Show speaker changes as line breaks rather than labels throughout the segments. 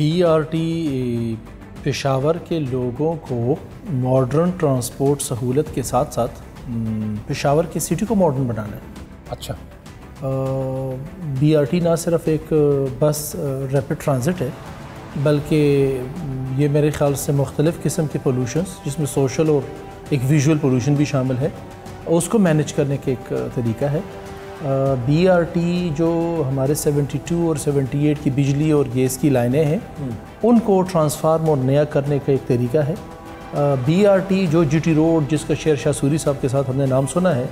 Be R T Peshawar کے لوگوں کو ماڈرن ٹرانسپورٹ سہولت کے ساتھ ساتھ پشاور کی سٹی کو ماڈرن بنانا ہے۔
اچھا۔
بی آر ٹی نہ صرف ایک بس ریپڈ ٹرانزٹ ہے بلکہ یہ میرے خیال سے مختلف قسم کے پولوشنس جس میں سوشل اور ایک ویژول پولوشن بھی شامل ہے اس کو مینج کرنے کے ایک طریقہ ہے۔ بی آر ٹی جو ہمارے سیونٹی ٹو اور سیونٹی ایٹ کی بجلی اور گیس کی لائنیں ہیں ان کو ٹرانسفارم اور نیا کرنے کا ایک طریقہ ہے۔ بی آر ٹی جو جی ٹی روڈ جس کا شیر شاہ سوری صاحب کے ساتھ ہم نے نام سنا ہے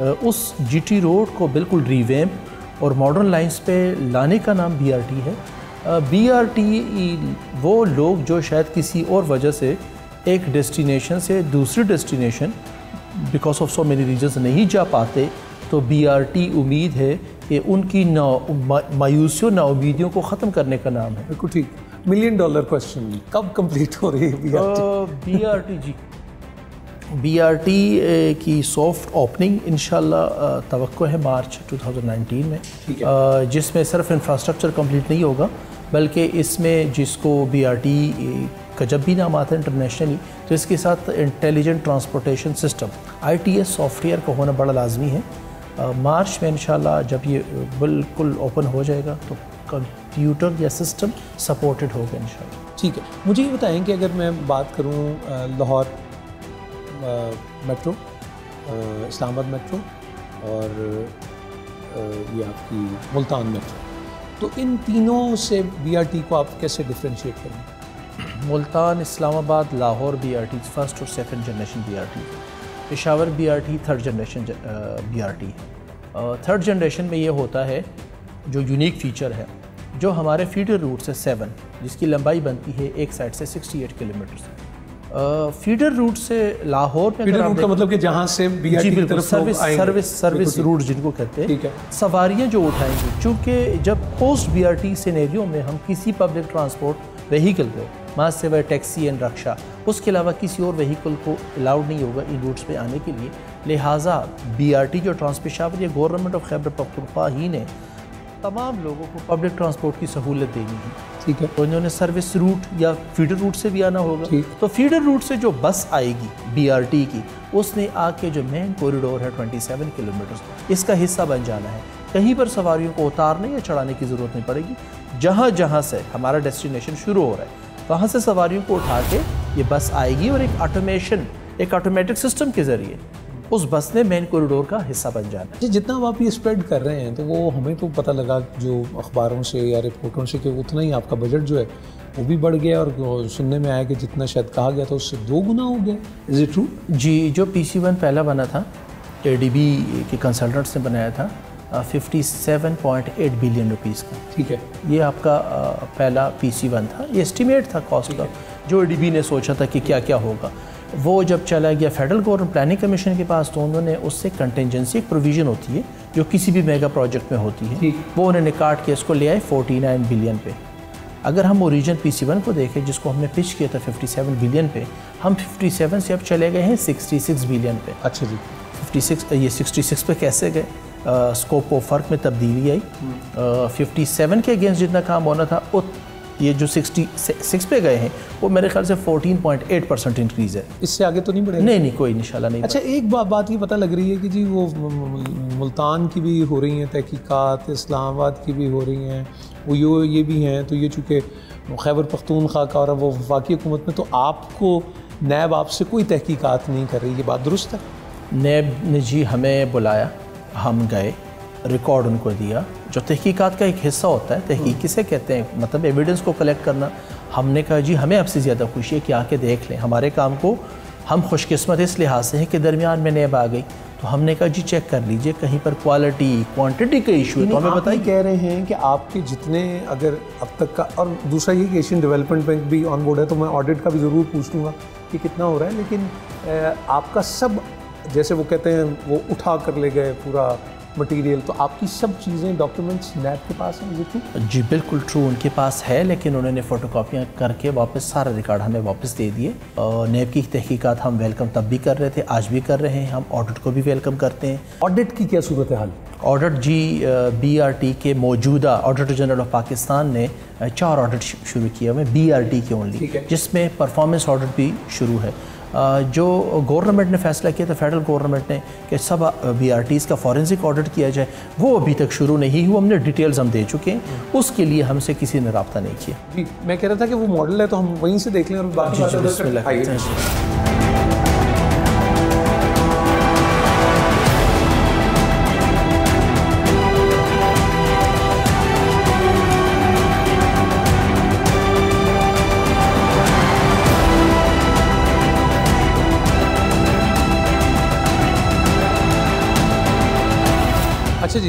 اس جی ٹی روڈ کو بالکل ریویمپ اور ماڈرن لائنز پہ لانے کا نام بی آر ٹی ہے۔ بی آر ٹی وہ لوگ جو شاید کسی اور وجہ سے ایک ڈیسٹینیشن سے دوسری destination because of so many reasons نہیں جا پاتے تو بی آر ٹی امید ہے کہ ان کی مایوسیوں نا امیدیوں کو ختم کرنے کا نام ہے۔
بالکل ٹھیک۔ ملین ڈالر کوشچن کب کمپلیٹ ہو رہی ہے
بی آر ٹی جی۔ بی آر ٹی کی سافٹ اوپننگ انشاءاللہ توقع ہے مارچ 2019 میں۔ جس میں صرف انفراسٹرکچر کمپلیٹ نہیں ہوگا بلکہ اس میں جس کو بی آر ٹی کا جب بھی نام آتا ہے انٹرنیشنلی تو اس کے ساتھ intelligent transportation system I T S software کا ہونا بڑا لازمی ہے۔ مارچ میں انشاءاللہ جب یہ بالکل اوپن ہو جائے گا تو کمپیوٹر یا سسٹم سپورٹڈ ہوگا انشاءاللہ۔
ٹھیک ہے۔ مجھے یہ بتائیں کہ اگر میں بات کروں لاہور میٹرو اسلام آباد میٹرو اور یہ آپ کی ملتان میٹرو تو ان تینوں سے بی آر ٹی کو آپ کیسے ڈفرینشیٹ کریں؟
Multan Islamabad Lahore B R T first اور second generation B R T Peshawar B R T third generation B R T. Third generation میں یہ ہوتا ہے جو یونیک فیچر ہے جو ہمارے فیڈر روٹ سے سیون جس کی لمبائی بنتی ہے ایک سائڈ سے سکسٹی ایٹ کلو میٹر سے فیڈر روٹ سے لاہور
میں فیڈر روٹ کا مطلب کہ جہاں سے بی آر ٹی طرف
سروس سروس روٹ جن کو کہتے ہیں۔ سواریاں جو اٹھائیں گی چونکہ جب پوسٹ بی آر ٹی سینیریوں میں ہم کسی پبلک ٹرانسپورٹ وہیکل کو ماں سوائے ٹیکسی اینڈ رکشا اس کے علاوہ کسی اور وہیکل کو الاؤڈ نہیں ہوگا ان روٹس پہ آنے کے لیے. لہٰذا بی آر ٹی جو ٹرانسپیشاور یا گورنمنٹ آف خیبر پختونخوا ہی نے تمام لوگوں کو پبلک ٹرانسپورٹ کی سہولت دینی ہے.
ٹھیک ہے.
تو انہوں نے سروس روٹ یا فیڈر روٹ سے بھی آنا ہوگا. تو فیڈر روٹ سے جو بس آئے گی بی آر ٹی کی اس نے آ کے جو مین کوریڈور ہے 27 سیون کلو میٹر اس کا حصہ بن جانا ہے. کہیں پر سواریوں کو اتارنے یا چڑھانے کی ضرورت نہیں پڑے گی۔ جہاں جہاں سے ہمارا ڈیسٹینیشن شروع ہو رہا ہے وہاں سے سواریوں کو اٹھا کے یہ بس آئے گی اور ایک آٹومیشن ایک آٹومیٹک سسٹم کے ذریعے اس بس نے مین کوریڈور کا حصہ بن جانا
ہے۔ جتنا آپ یہ اسپریڈ کر رہے ہیں تو وہ ہمیں تو پتہ لگا جو اخباروں سے یا رپورٹوں سے کہ اتنا ہی آپ کا بجٹ جو ہے وہ بھی بڑھ گیا اور سننے میں آیا کہ جتنا شاید کہا گیا تھا اس سے دو گنا ہو گیا۔ از اٹ ٹرو
جی جو پی سی ون پہلا بنا تھا اے ڈی بی کے کنسلٹنٹس نے بنایا تھا fifty seven point eight billion rupees کا۔
ٹھیک ہے۔
یہ آپ کا پہلا پی سی ون تھا۔ یہ اسٹیمیٹ تھا کاسٹ کا۔ جو ڈی بی نے سوچا تھا کہ کیا کیا ہوگا۔ وہ جب چلا گیا فیڈرل گورنمنٹ پلاننگ کمیشن کے پاس تو انہوں نے اس سے کنٹینجنسی ایک پروویژن ہوتی ہے جو کسی بھی میگا پروجیکٹ میں ہوتی ہے۔ وہ انہوں نے کاٹ کے اس کو لے آئے فورٹی نائن بلین پہ۔ اگر ہم اوریجن پی سی ون کو دیکھیں جس کو ہم نے پچ کیا تھا ففٹی سیون بلین پہ ہم ففٹی سیون سے اب چلے گئے ہیں سکسٹی سکس بلین پہ۔
اچھا جی۔
ففٹی سکس یہ سکسٹی سکس پہ کیسے گئے؟ اسکوپ و فرق میں تبدیلی آئی۔ ففٹی سیون کے اگینسٹ جتنا کام ہونا تھا یہ جو سکسٹی سکس پہ گئے ہیں وہ میرے خیال سے fourteen point eight percent increase ہے۔
اس سے آگے تو نہیں بڑھے
نہیں نہیں کوئی انشاءاللہ نہیں
اچھا ایک بات یہ پتہ لگ رہی ہے کہ جی وہ ملتان کی بھی ہو رہی ہیں تحقیقات اسلام آباد کی بھی ہو رہی ہیں وہ یہ بھی ہیں تو یہ چونکہ خیبر پختونخوا کا اور وہ وفاقی حکومت میں تو آپ کو نیب آپ سے کوئی تحقیقات نہیں کر رہی یہ بات درست ہے؟
نیب نے جی ہمیں بلایا۔ ہم گئے ریکارڈ ان کو دیا جو تحقیقات کا ایک حصہ ہوتا ہے تحقیق کسے کہتے ہیں مطلب ایویڈنس کو کلیکٹ کرنا۔ ہم نے کہا جی ہمیں اب سے زیادہ خوشی ہے کہ آ کے دیکھ لیں۔ ہمارے کام کو ہم خوش قسمت اس لحاظ سے ہیں کہ درمیان میں نیب آ گئی۔ تو ہم نے کہا جی چیک کر لیجیے کہیں پر کوالٹی کوانٹٹی کا ایشو ہے۔ تو
ہمیں بتائی کہہ رہے ہیں کہ آپ کے جتنے اگر اب تک کا اور دوسرا یہ کہ ایشین ڈیولپمنٹ بینک بھی آن بورڈ ہے تو میں آڈٹ کا بھی ضرور پوچھ لوں گا کہ کتنا ہو رہا ہے۔ لیکن آپ کا سب جیسے وہ کہتے ہیں وہ اٹھا کر لے گئے پورا مٹیریل تو آپ کی سب چیزیں ڈاکیومنٹس نیب کے پاس ہیں؟
جی بالکل ٹرو ان کے پاس ہے لیکن انہوں نے فوٹو کاپیاں کر کے واپس سارا ریکارڈ ہمیں واپس دے دیے۔ نیب کی تحقیقات ہم ویلکم تب بھی کر رہے تھے آج بھی کر رہے ہیں۔ ہم آڈٹ کو بھی ویلکم کرتے ہیں۔
آڈٹ کی کیا صورت حال؟
آڈٹ جی بی آر ٹی کے موجودہ آڈیٹر جنرل آف پاکستان نے چار آڈٹ شروع کیا ہوئے بی آر ٹی کے اونلی جس میں پرفارمنس آڈٹ بھی شروع ہے۔ جو گورنمنٹ نے فیصلہ کیا تھا فیڈرل گورنمنٹ نے کہ سب بی آر ٹیز کا فورنزک آڈٹ کیا جائے وہ ابھی تک شروع نہیں ہوا ہم نے ڈیٹیلز ہم دے چکے ہیں۔ اس کے لیے ہم سے کسی نے رابطہ نہیں کیا۔
جی میں کہہ رہا تھا کہ وہ ماڈل ہے تو ہم وہیں سے دیکھ لیں اور باقی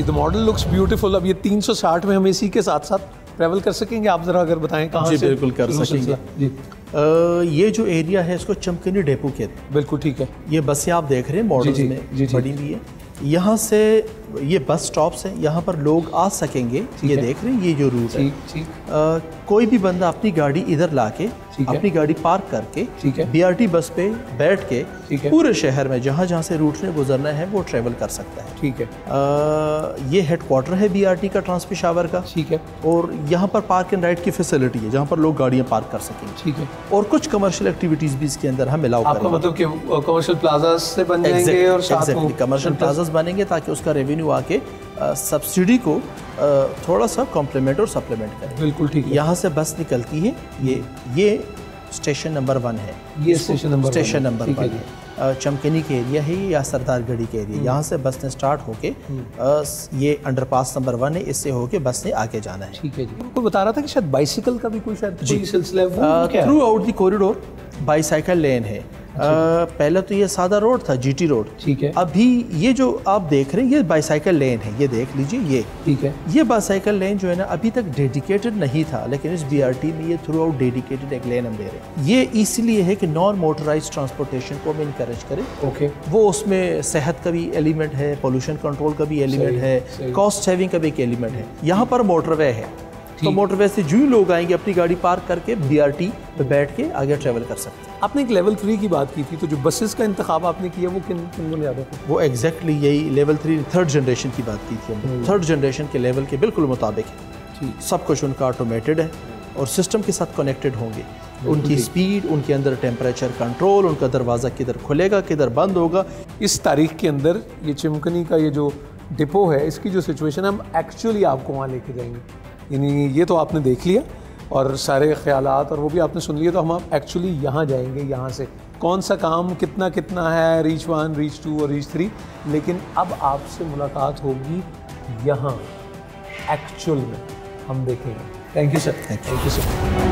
جی،
جی تو ماڈل لکس بیوٹیفل اب یہ تین سو ساٹھ میں ہم اسی کے ساتھ ساتھ ٹریول کر سکیں گے؟ آپ ذرا اگر بتائیں کہاں
جی بالکل کر سکیں گے۔ جی۔ یہ جو ایریا ہے اس کو چمکنی ڈیپو کہتے ہیں۔
بالکل ٹھیک ہے۔
یہ بسیں آپ دیکھ رہے ہیں ماڈلز
جی،
میں
جی،
بڑی بھی ہے۔ یہاں سے یہ بس سٹاپس ہیں یہاں پر لوگ آ سکیں گے یہ دیکھ رہے ہیں یہ جو روٹ ہے۔ کوئی بھی بندہ اپنی گاڑی ادھر لا کے اپنی گاڑی پارک کر کے بی آر ٹی بس پہ بیٹھ کے پورے شہر میں جہاں جہاں سے روٹ نے گزرنا ہے وہ ٹریول کر سکتا ہے۔
ٹھیک ہے۔
یہ ہیڈ کوارٹر ہے بی آر ٹی کا ٹرانسپور شاور کا۔
ٹھیک ہے۔
اور یہاں پر پارک اینڈ رائڈ کی فیسلٹی ہے جہاں پر لوگ گاڑیاں پارک کر سکیں۔
ٹھیک ہے۔
اور کچھ کمرشل ایکٹیویٹیز بھی اس کے اندر ہم الاؤ
کریں گے مطلب کہ کمرشل پلازاز سے بن جائیں گے اور ساتھ
کمرشل پلازاز بنیں گے تاکہ اس کا ریونیو آ کے سبسڈی کو تھوڑا سا کمپلیمنٹ اور سپلیمنٹ کریں۔
بالکل ٹھیک ہے۔
یہاں سے بس نکلتی ہے یہ یہ اسٹیشن نمبر ون ہے۔
یہ اسٹیشن نمبر
ون ہے۔ چمکنی کے ایریا ہے یا سردار گڑھی کے ایریا یہاں سے بس نے سٹارٹ ہو کے یہ انڈر پاس نمبر ون ہے۔ اس سے ہو کے بس نے آگے جانا ہے۔
ٹھیک ہے جی۔ کوئی بتا رہا تھا کہ شاید بائیسیکل کا بھی کوئی شاید کوئی سلسلہ ہے؟
Throughout the corridor bicycle lane ہے۔ پہلے تو یہ سادہ روڈ تھا جی ٹی روڈ۔
ٹھیک ہے۔
ابھی یہ جو آپ دیکھ رہے ہیں یہ بائی سائیکل لین ہے یہ دیکھ لیجیے یہ۔
ٹھیک ہے۔
یہ بائی سائیکل لین جو ہے نا ابھی تک ڈیڈیکیٹڈ نہیں تھا لیکن اس بی آر ٹی میں یہ تھرو آؤٹ ڈیڈیکیٹڈ ایک لین ہم دے رہے ہیں۔ یہ اس لیے ہے کہ نان موٹرائز ٹرانسپورٹیشن کو ہم انکریج کریں۔
اوکے
وہ اس میں صحت کا بھی ایلیمنٹ ہے پولوشن کنٹرول کا بھی ایلیمنٹ ہے کاسٹ سیونگ کا بھی ایک ایلیمنٹ ہے۔ یہاں پر موٹر وے ہے۔ تو موٹر وے سے جو ہی لوگ آئیں گے اپنی گاڑی پارک کر کے بی آر ٹی پہ بیٹھ کے آگے ٹریول کر سکتے ہیں۔
آپ نے ایک لیول تھری کی بات کی تھی تو جو بسز کا انتخاب آپ نے کیا وہ کن کن بنیادوں پہ
وہ ایگزیکٹلی یہی لیول تھری تھرڈ جنریشن کی بات کی تھی ہم تھرڈ جنریشن کے لیول کے بالکل مطابق ہے۔ سب کچھ ان کا آٹومیٹڈ ہے اور سسٹم کے ساتھ کنیکٹڈ ہوں گے۔ ان کی سپیڈ ان کے اندر ٹیمپریچر کنٹرول ان کا دروازہ کدھر کھلے گا کدھر بند ہوگا۔
اس تاریخ کے اندر یہ چمکنی کا یہ جو ڈپو ہے اس کی جو سچویشن ہے ہم ایکچولی آپ کو وہاں لے کے جائیں گے۔ یعنی یہ تو آپ نے دیکھ لیا اور سارے خیالات اور وہ بھی آپ نے سن لیا تو ہم ایکچولی یہاں جائیں گے یہاں سے۔ کون سا کام کتنا کتنا ہے ریچ ون ریچ ٹو اور ریچ تھری لیکن اب آپ سے ملاقات ہوگی یہاں ایکچوئل میں۔ ہم دیکھیں گے۔ Thank you sir thank you sir